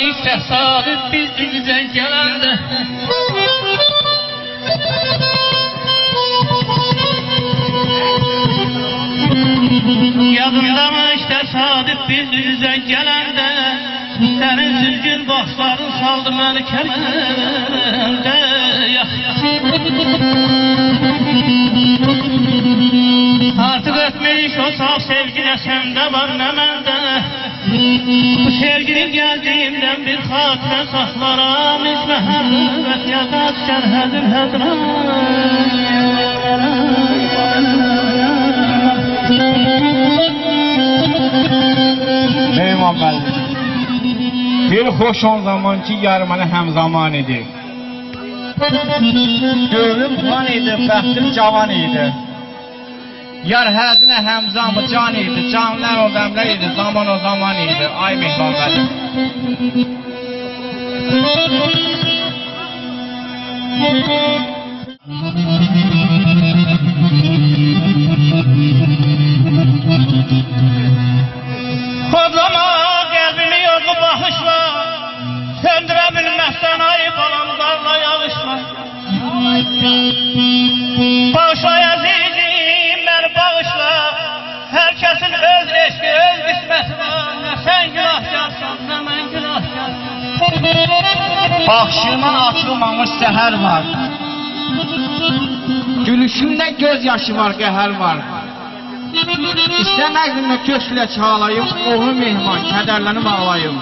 ilk tesadüf Yadımda mı ilk tesadüf biz bize gelende Senin düzgün başların saldı beni kemende Artık ötmüş o saf sevgi ne sende var ne mende Bu sevginin geldiğimden bir hatıra saklaram İsme hürmet ya da şerhedir Mehman müəllim. Bir xoş on zaman ki, yar mənə həm zaman idi. Gönlüm fan idi, bəxtim cavan idi. یار هر از هم زام و جانید جام نرودم لید زامان و زامانید آی مهمان Baxışından açılmamış səhər var. Gülüşündə göz yaşı var, qəhər var. İstən əqlimə köklə çağlayım, oğlu mehman, kədərlənib ağlayım.